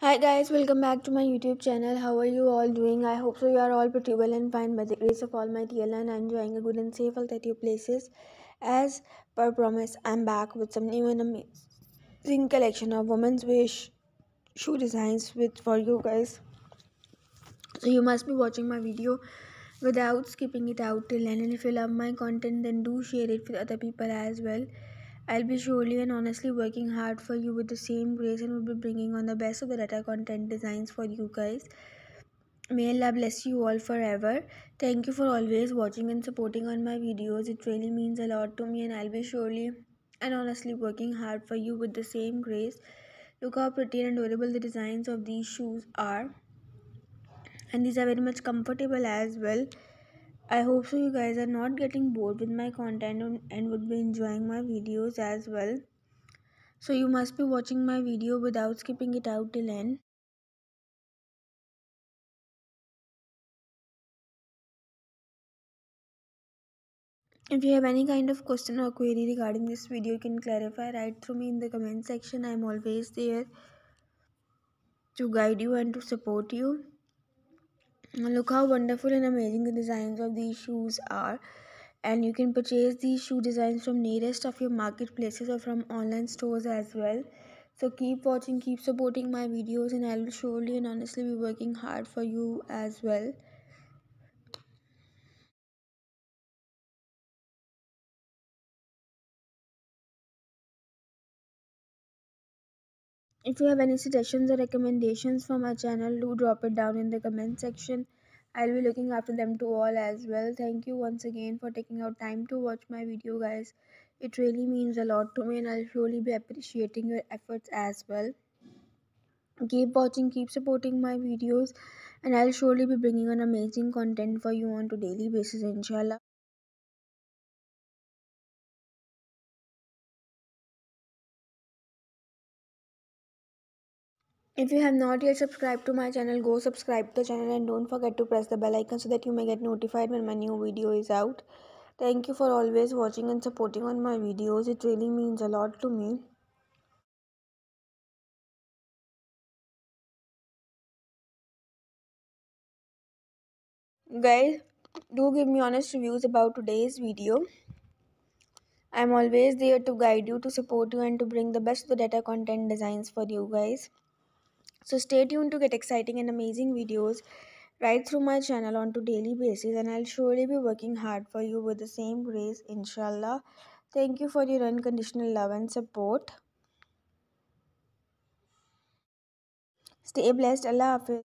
Hi guys, welcome back to my YouTube channel. How are you all doing? I hope so you are all pretty well and fine by the grace of Almighty Allah and enjoying a good and safe health at your places. As per promise, I'm back with some new and amazing collection of women's wish shoe designs with for you guys. So you must be watching my video without skipping it out till. And if you love my content, then do share it with other people as well. I'll be surely and honestly working hard for you with the same grace and will be bringing on the best of the data content designs for you guys. May Allah bless you all forever. Thank you for always watching and supporting on my videos. It really means a lot to me and I'll be surely and honestly working hard for you with the same grace. Look how pretty and adorable the designs of these shoes are. And these are very much comfortable as well. I hope so you guys are not getting bored with my content and would be enjoying my videos as well. So you must be watching my video without skipping it out till end. If you have any kind of question or query regarding this video, you can clarify right through me in the comment section. I am always there to guide you and to support you. Look how wonderful and amazing the designs of these shoes are. And you can purchase these shoe designs from nearest of your marketplaces or from online stores as well. So keep watching, keep supporting my videos and I will surely and honestly be working hard for you as well. If you have any suggestions or recommendations for my channel, do drop it down in the comment section. I'll be looking after them to all as well. Thank you once again for taking out time to watch my video guys. It really means a lot to me and I'll surely be appreciating your efforts as well. Keep watching, keep supporting my videos and I'll surely be bringing on amazing content for you on a daily basis inshallah. If you have not yet subscribed to my channel, go subscribe to the channel and don't forget to press the bell icon so that you may get notified when my new video is out. Thank you for always watching and supporting on my videos. It really means a lot to me. Guys, do give me honest reviews about today's video. I'm always there to guide you, to support you and to bring the best of the data content designs for you guys. So stay tuned to get exciting and amazing videos right through my channel on to daily basis and I'll surely be working hard for you with the same grace inshallah. Thank you for your unconditional love and support. Stay blessed. Allah Hafiz.